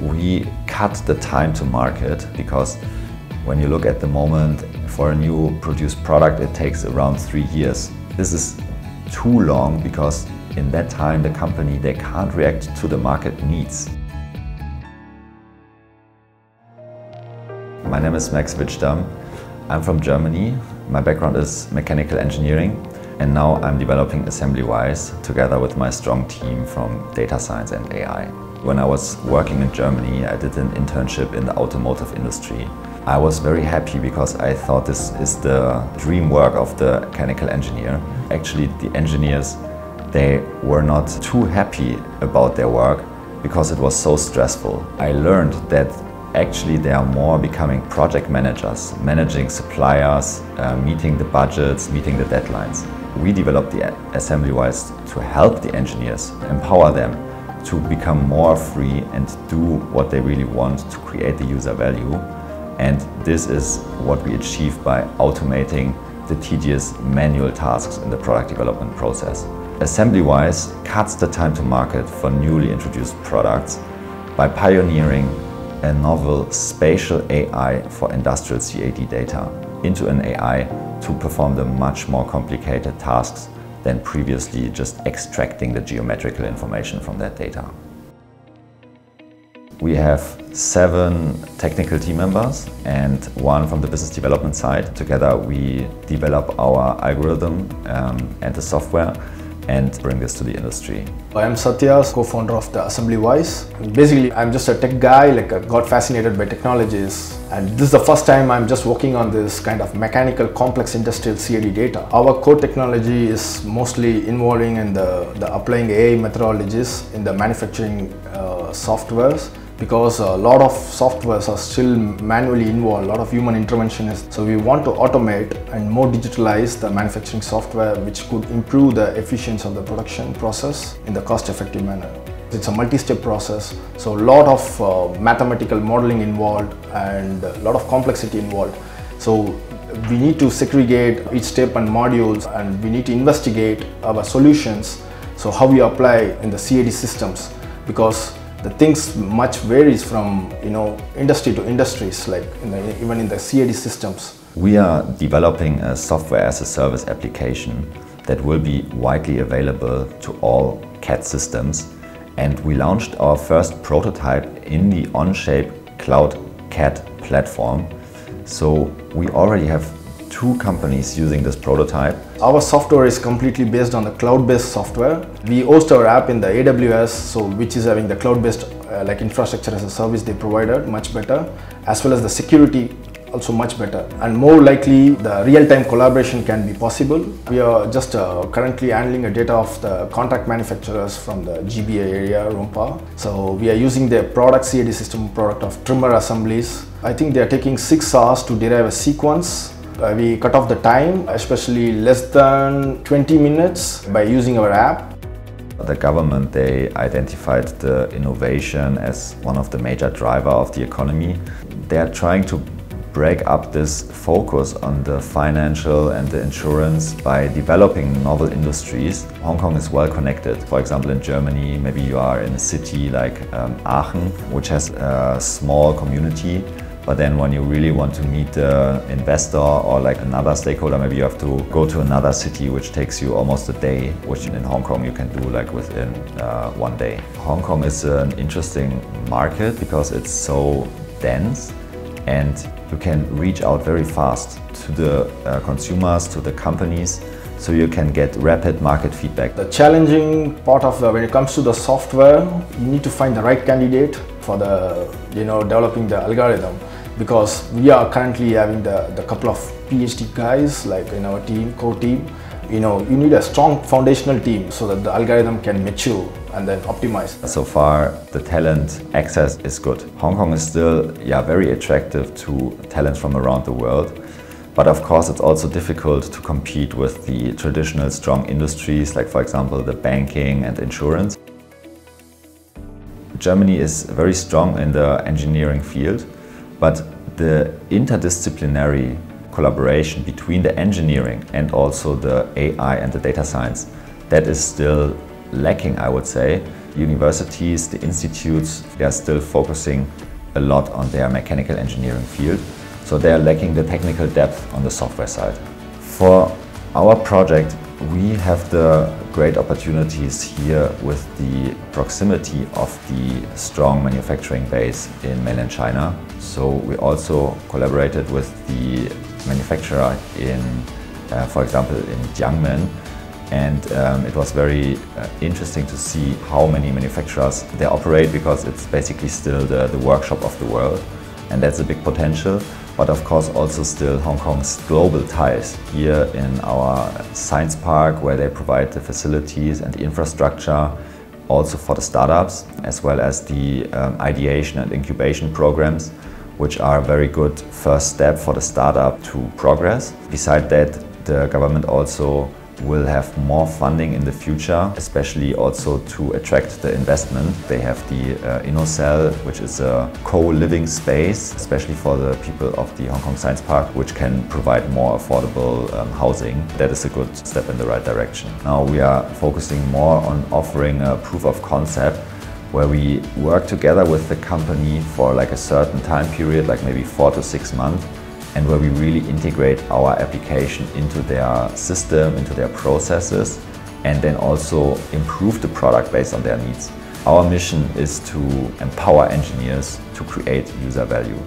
we cut the time to market because when you look at the moment for a new produced product, it takes around three years. This is too long because in that time the company they can't react to the market needs. My name is Max Wittstamm. I'm from Germany. My background is mechanical engineering and now I'm developing AssemblyWise together with my strong team from data science and AI. When I was working in Germany, I did an internship in the automotive industry. I was very happy because I thought this is the dream work of the mechanical engineer. Actually, the engineers, they were not too happy about their work because it was so stressful. I learned that actually they are more becoming project managers, managing suppliers, uh, meeting the budgets, meeting the deadlines. We developed the AssemblyWise to help the engineers, empower them to become more free and do what they really want to create the user value. And this is what we achieve by automating the tedious manual tasks in the product development process. AssemblyWise cuts the time to market for newly introduced products by pioneering a novel spatial AI for industrial CAD data into an AI to perform the much more complicated tasks than previously just extracting the geometrical information from that data. We have seven technical team members and one from the business development side. Together we develop our algorithm um, and the software and bring this to the industry. I am Sathya, co-founder of the AssemblyWise. Basically, I'm just a tech guy, like I got fascinated by technologies. And this is the first time I'm just working on this kind of mechanical complex industrial CAD data. Our core technology is mostly involving in the, the applying AI methodologies in the manufacturing uh, softwares because a lot of softwares are still manually involved, a lot of human intervention is. So we want to automate and more digitalize the manufacturing software which could improve the efficiency of the production process in the cost effective manner. It's a multi-step process, so a lot of uh, mathematical modeling involved and a lot of complexity involved. So we need to segregate each step and modules and we need to investigate our solutions. So how we apply in the CAD systems because the things much varies from you know industry to industries like in the, even in the CAD systems. We are developing a software as a service application that will be widely available to all CAD systems and we launched our first prototype in the Onshape Cloud CAD platform. So we already have two companies using this prototype. Our software is completely based on the cloud-based software. We host our app in the AWS, so which is having the cloud-based uh, like infrastructure as a service they provided much better, as well as the security also much better and more likely the real-time collaboration can be possible. We are just uh, currently handling a data of the contract manufacturers from the GBA area, Rompa. So we are using their product CAD system product of trimmer assemblies. I think they are taking six hours to derive a sequence uh, we cut off the time, especially less than 20 minutes by using our app. The government, they identified the innovation as one of the major driver of the economy. They are trying to break up this focus on the financial and the insurance by developing novel industries. Hong Kong is well connected. For example, in Germany, maybe you are in a city like um, Aachen, which has a small community but then when you really want to meet the investor or like another stakeholder, maybe you have to go to another city, which takes you almost a day, which in Hong Kong you can do like within uh, one day. Hong Kong is an interesting market because it's so dense and you can reach out very fast to the uh, consumers, to the companies, so you can get rapid market feedback. The challenging part of the, when it comes to the software, you need to find the right candidate for the, you know, developing the algorithm because we are currently having the, the couple of PhD guys like in our team, core team. You know, you need a strong foundational team so that the algorithm can mature and then optimize. So far, the talent access is good. Hong Kong is still yeah, very attractive to talents from around the world. But of course, it's also difficult to compete with the traditional strong industries, like for example, the banking and insurance. Germany is very strong in the engineering field, but the interdisciplinary collaboration between the engineering and also the AI and the data science, that is still lacking, I would say. universities, the institutes, they are still focusing a lot on their mechanical engineering field. So they are lacking the technical depth on the software side. For our project, we have the great opportunities here with the proximity of the strong manufacturing base in mainland China. So we also collaborated with the manufacturer in, uh, for example, in Jiangmen. And um, it was very uh, interesting to see how many manufacturers they operate because it's basically still the, the workshop of the world. And that's a big potential but of course also still Hong Kong's global ties here in our science park where they provide the facilities and the infrastructure also for the startups as well as the um, ideation and incubation programs which are a very good first step for the startup to progress. Besides that, the government also will have more funding in the future, especially also to attract the investment. They have the uh, InnoCell, which is a co-living space, especially for the people of the Hong Kong Science Park, which can provide more affordable um, housing. That is a good step in the right direction. Now we are focusing more on offering a proof of concept where we work together with the company for like a certain time period, like maybe four to six months, and where we really integrate our application into their system, into their processes, and then also improve the product based on their needs. Our mission is to empower engineers to create user value.